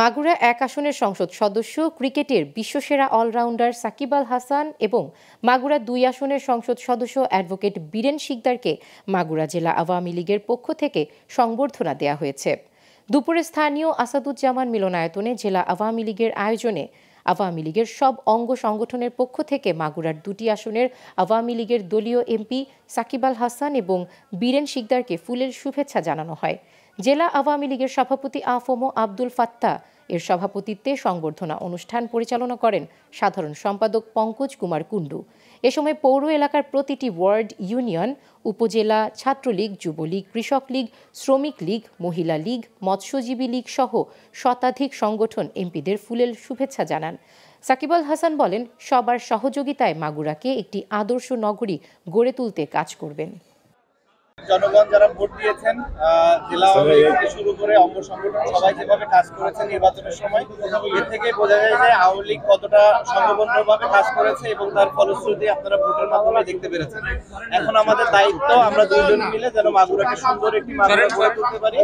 মাগুরা এক আসনের সংসদ সদস্য, ক্রিকেটের বিশ্বসেরা অলরাউন্ডার সাকিব আল হাসান এবং মাগুরা দুই আসনের সংসদ সদস্য অ্যাডভোকেট বীরেন শিকদারকে মাগুরা জেলা আওয়ামী লীগের পক্ষ থেকে সংবর্ধনা দেওয়া হয়েছে। দুপুরে স্থানীয় আসাদুজ্জামান মিলনায়তনে জেলা আওয়ামী লীগের আয়োজনে আওয়ামী লীগের সব অঙ্গ সংগঠনের পক্ষ থেকে মাগুরার দুটি আসনের আওয়ামী লীগের দলীয় এমপি সাকিব আল হাসান এবং বীরেন শিকদারকে ফুলের শুভেচ্ছা জানানো হয়। জেলা আওয়ামী লীগের সভাপতি আফমো আব্দুল ফাত্তা। এর সভাপতিত্বে সংবর্ধনা অনুষ্ঠান পরিচালনা করেন সাধারণ সম্পাদক পঙ্কজ কুমার কুণ্ডু। এ সময় পৌর এলাকার প্রতিটি ওয়ার্ড ইউনিয়ন, উপজেলা, ছাত্রলীগ, যুবলীগ, কৃষক লীগ, শ্রমিক লীগ, মহিলা লীগ, মৎস্যজীবী লীগ সহ শতাধিক সংগঠন এমপিদের ফুলেল শুভেচ্ছা জানান। সাকিব আল হাসান বলেন, সবার সহযোগিতায় মাগুরাকে একটি আদর্শ নগরী গড়ে তুলতে কাজ করবেন। জনগণ যারা ভোট দিয়েছেন জেলা আওয়ামী লীগ থেকে শুরু করে অঙ্গ সংগঠন সবাই যেভাবে কাজ করেছে নির্বাচনের সময় এর থেকে বোঝা যায় যে আওয়ামী লীগ কতটা সংঘবদ্ধভাবে কাজ করেছে এবং তার ফলশ্রুতি আপনারা ভোটের মাধ্যমে দেখতে পেরেছেন। এখন আমাদের দায়িত্ব আমরা দুইজন মিলে যেন মাগুরাকে সুন্দর একটি মাগুরা গড়ে তুলতে পারি।